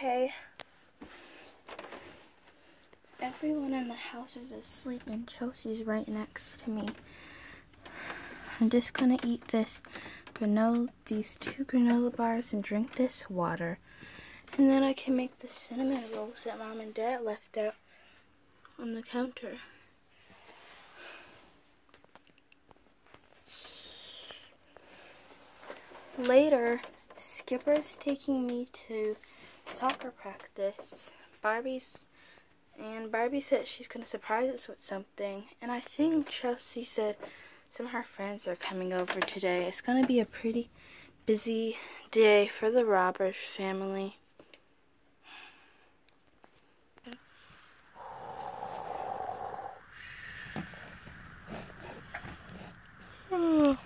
Okay. Everyone in the house is asleep and Chelsea's right next to me. I'm just gonna eat this granola, these two granola bars and drink this water. And then I can make the cinnamon rolls that mom and dad left out on the counter. Later, Skipper's taking me to soccer practice. Barbie's and Barbie said she's going to surprise us with something. And I think Chelsea said some of her friends are coming over today. It's going to be a pretty busy day for the Roberts family.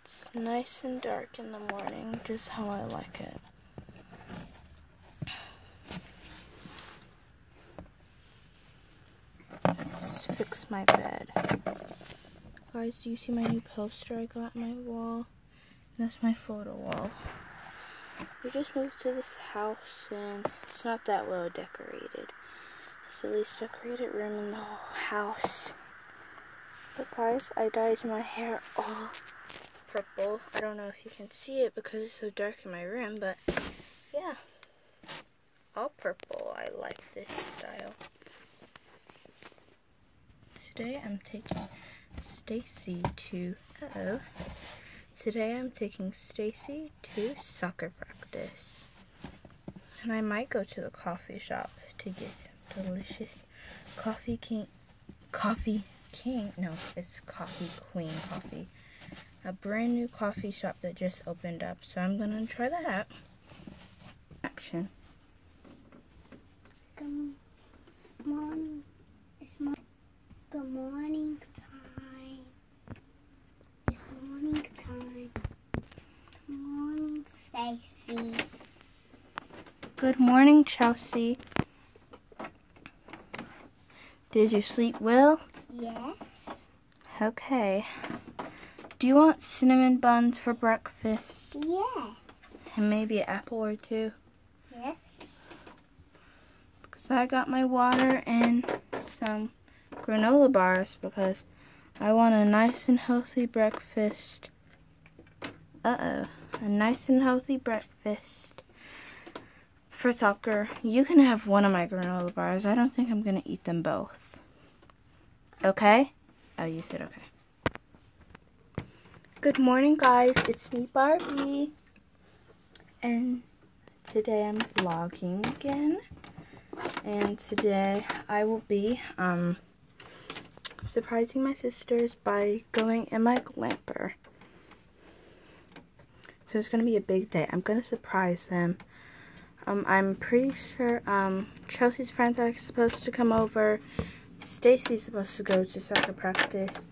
It's nice and dark in the morning, just how I like it. My bed. Guys, do you see my new poster I got on my wall? That's my photo wall. We just moved to this house and it's not that well decorated. It's the least decorated room in the whole house. But guys, I dyed my hair all purple. I don't know if you can see it because it's so dark in my room, but yeah. All purple. I like this Today I'm taking Stacie to uh oh. Today I'm taking Stacie to soccer practice. And I might go to the coffee shop to get some delicious coffee king coffee king no, it's coffee queen coffee. A brand new coffee shop that just opened up. So I'm gonna try that out. Action. Good morning. Good morning time. It's morning time. Good morning, Stacie. Good morning, Chelsea. Did you sleep well? Yes. Okay. Do you want cinnamon buns for breakfast? Yes. And maybe an apple or two? Yes. Because I got my water and some granola bars because I want a nice and healthy breakfast. Uh-oh. A nice and healthy breakfast for soccer. You can have one of my granola bars. I don't think I'm going to eat them both. Okay? Oh, you said okay. Good morning, guys. It's me, Barbie. And today I'm vlogging again. And today I will be um, surprising my sisters by going in my glamper. So it's going to be a big day. I'm going to surprise them. Um, I'm pretty sure um, Chelsea's friends are supposed to come over. Stacie's supposed to go to soccer practice.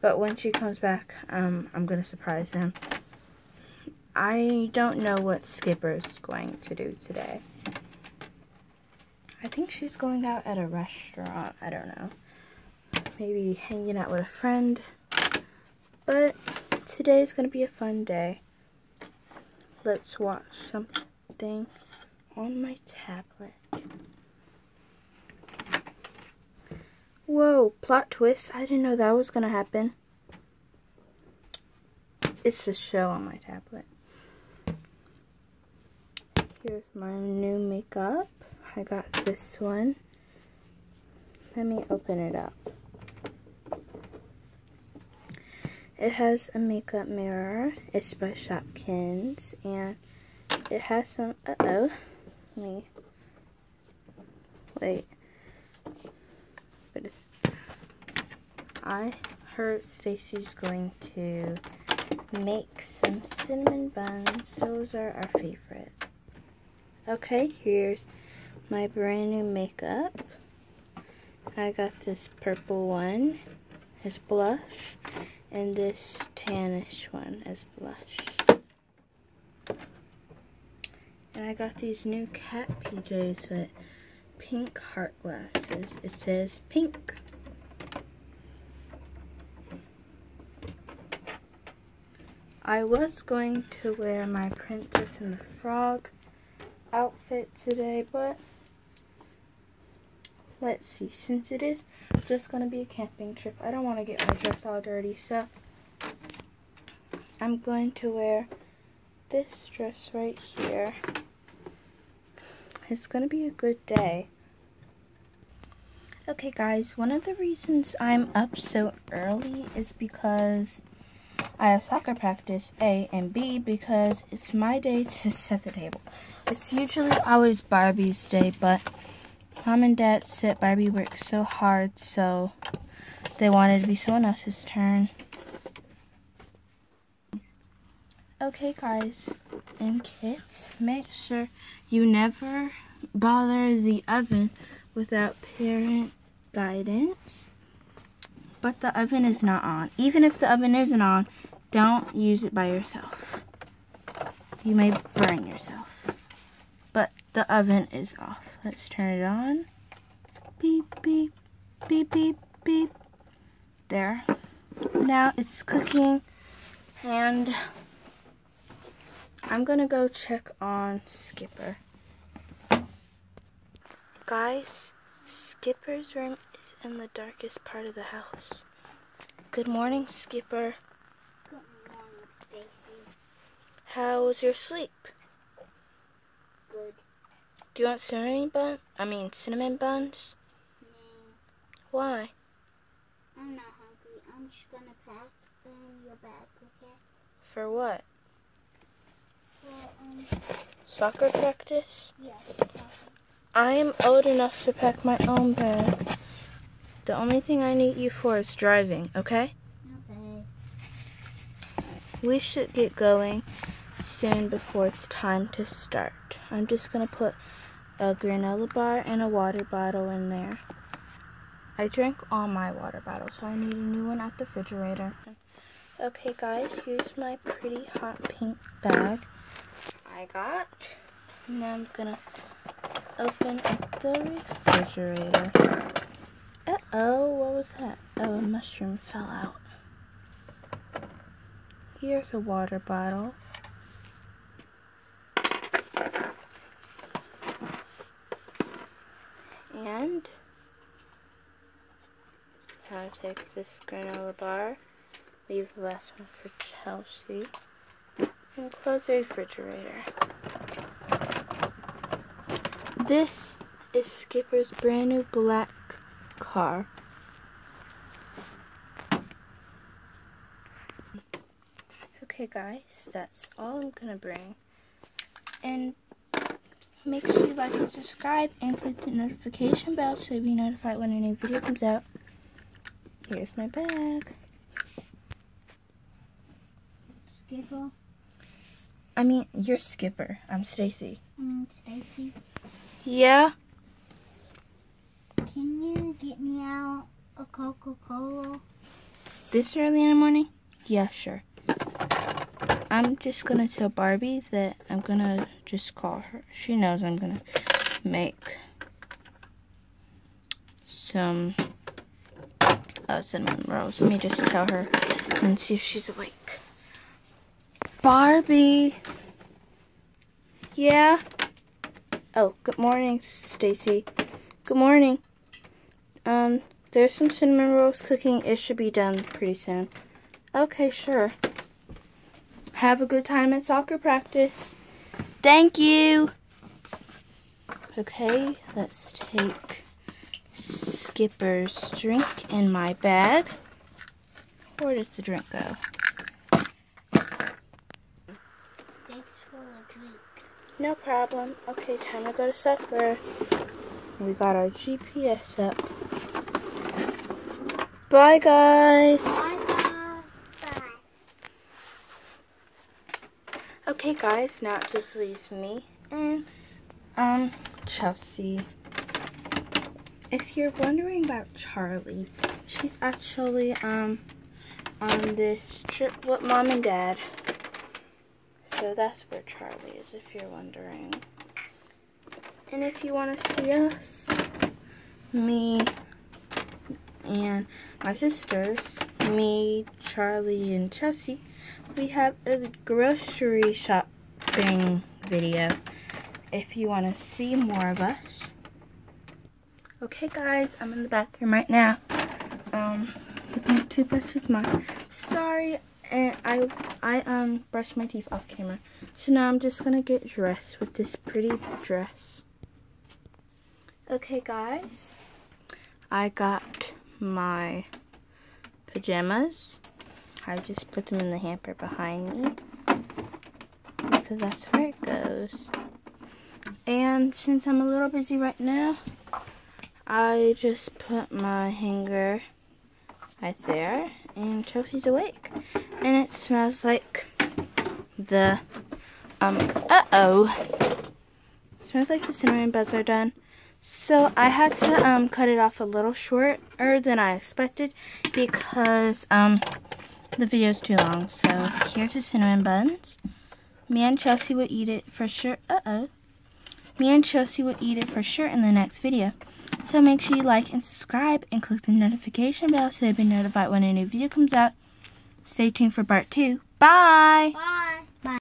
But when she comes back, um, I'm going to surprise them. I don't know what Skipper's going to do today. I think she's going out at a restaurant. I don't know. Maybe hanging out with a friend. But today is going to be a fun day. Let's watch something on my tablet. Whoa, plot twist. I didn't know that was going to happen. It's a show on my tablet. Here's my new makeup. I got this one. Let me open it up. It has a makeup mirror. It's by Shopkins. And it has some, uh-oh. Me, wait. I heard Stacie's going to make some cinnamon buns. Those are our favorite. Okay, here's my brand new makeup. I got this purple one as blush and this tannish one as blush. And I got these new cat PJs with pink heart glasses. It says pink. I was going to wear my Princess and the Frog outfit today, but let's see. Since it is just going to be a camping trip, I don't want to get my dress all dirty, so I'm going to wear this dress right here. It's going to be a good day. Okay guys, one of the reasons I'm up so early is because I have soccer practice, A, and B, because it's my day to set the table. It's usually always Barbie's day, but Mom and Dad said Barbie worked so hard, so they wanted to be someone else's turn. Okay guys and kids, make sure you never bother the oven without parent guidance. But the oven is not on. Even if the oven isn't on, don't use it by yourself. You may burn yourself. The oven is off. Let's turn it on. Beep, beep, beep, beep, beep. There. Now it's cooking and I'm gonna go check on Skipper. Guys, Skipper's room is in the darkest part of the house. Good morning, Skipper. Good morning, Stacie. How was your sleep? Good. Do you want cinnamon bun? I mean cinnamon buns? No, Why? I'm not hungry. I'm just gonna pack in your bag, okay? For what? Um, Soccer practice? yes. I am old enough to pack my own bag. The only thing I need you for is driving, okay? Okay. We should get going soon before it's time to start. I'm just gonna put a granola bar and a water bottle in there. I drank all my water bottles, so I need a new one at the refrigerator. Okay guys, here's my pretty hot pink bag I got. Now I'm gonna open up the refrigerator. Uh-oh, what was that? Oh, a mushroom fell out. Here's a water bottle. And take this granola bar, leave the last one for Chelsea, and close the refrigerator. This is Skipper's brand new black car. Okay guys, that's all I'm gonna bring. And make sure you like and subscribe and click the notification bell so you'll be notified when a new video comes out. Here's my bag. Skipper. I mean, you're Skipper. I'm Stacie. I mean, Stacie. Yeah? Can you get me out a Coca-Cola? This early in the morning? Yeah, sure. I'm just gonna tell Barbie that I'm gonna just call her. She knows I'm gonna make some uh, cinnamon rolls. Let me just tell her and see if she's awake. Barbie! Yeah? Oh, good morning, Stacie. Good morning. Um, there's some cinnamon rolls cooking. It should be done pretty soon. Okay, sure. Have a good time at soccer practice. Thank you. Okay, let's take Skipper's drink in my bag. Where does the drink go? Thanks for the drink. No problem. Okay, time to go to supper. We got our GPS up. Bye, guys. Bye-bye. Bye. Okay, guys, now it just leaves me and um Chelsea. If you're wondering about Charlie, she's actually um on this trip with mom and dad. So that's where Charlie is, if you're wondering. And if you want to see us, me and my sisters, me, Charlie, and Chelsea, we have a grocery shopping video. if you want to see more of us. Okay, guys, I'm in the bathroom right now. Um, the toothbrush is mine. Sorry, and I I um brushed my teeth off camera. So now I'm just gonna get dressed with this pretty dress. Okay, guys, I got my pajamas. I just put them in the hamper behind me because that's where it goes. And since I'm a little busy right now, I just put my hanger right there and Chelsea's awake. And it smells like the, um, uh-oh. Smells like the cinnamon buns are done. So I had to um, cut it off a little shorter than I expected because um, the video is too long. So here's the cinnamon buns. Me and Chelsea will eat it for sure. Uh-oh. Me and Chelsea will eat it for sure in the next video. So make sure you like and subscribe and click the notification bell so you'll be notified when a new video comes out. Stay tuned for part two. Bye! Bye.